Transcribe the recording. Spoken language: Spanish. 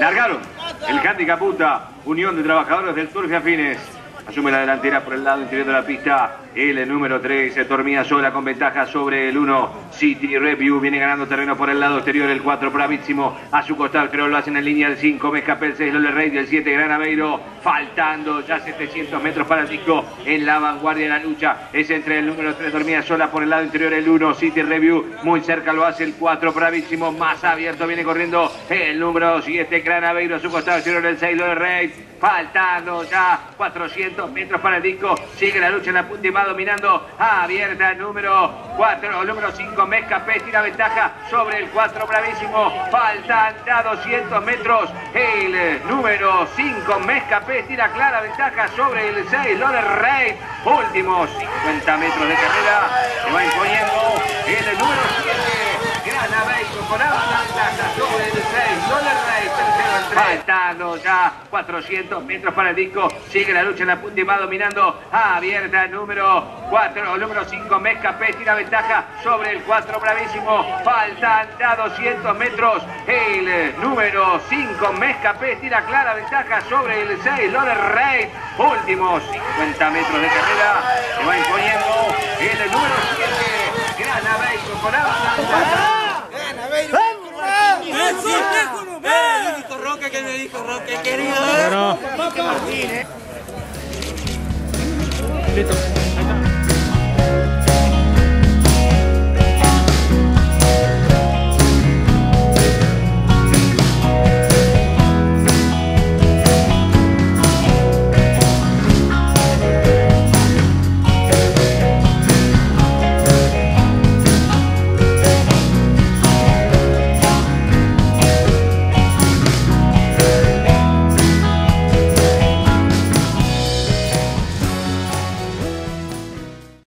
Sacaron el handicap Unión de Trabajadores del y Afines. Asume la delantera por el lado interior de la pista. El número 3, Tormía Sola con ventaja sobre el 1. City Review viene ganando terreno por el lado exterior. El 4, Bravísimo a su costado, pero lo hacen en línea el 5. Mezcapé el 6, Lole Rey. El 7, Gran Aveiro. Faltando ya 700 metros para el disco. En la vanguardia de la lucha es entre el número 3, Dormía Sola por el lado interior. El 1, City Review. Muy cerca lo hace el 4, Bravísimo. Más abierto viene corriendo el número 7, Gran Aveiro a su costado exterior. El 6, Lole Rey. Faltando ya 400 metros para el disco. Sigue la lucha en la punta y va dominando. Abierta el número 4, número 5, Mezcapé tira ventaja sobre el 4, bravísimo. Faltan ya 200 metros. El número 5, Mezcapé tira clara ventaja sobre el 6, Lore Rey. Últimos 50 metros de carrera. Se va imponiendo el número 7, Gran Con amplia ventaja sobre el 6, Lore Rey. Tercero el 3. Faltando ya 400 metros para el disco. Sigue la lucha en la punta y va dominando. Abierta número 4, número 5, Mezcapé tira ventaja sobre el 4, bravísimo. Faltan ya 200 metros. El número 5, Mezcapé tira clara ventaja sobre el 6, Lore Rey. Últimos 50 metros de carrera. Se va imponiendo el número 7, Gran Aveiro con ventaja. Me dijo Roque que me dijo Roque, querido. ¿eh? Listo.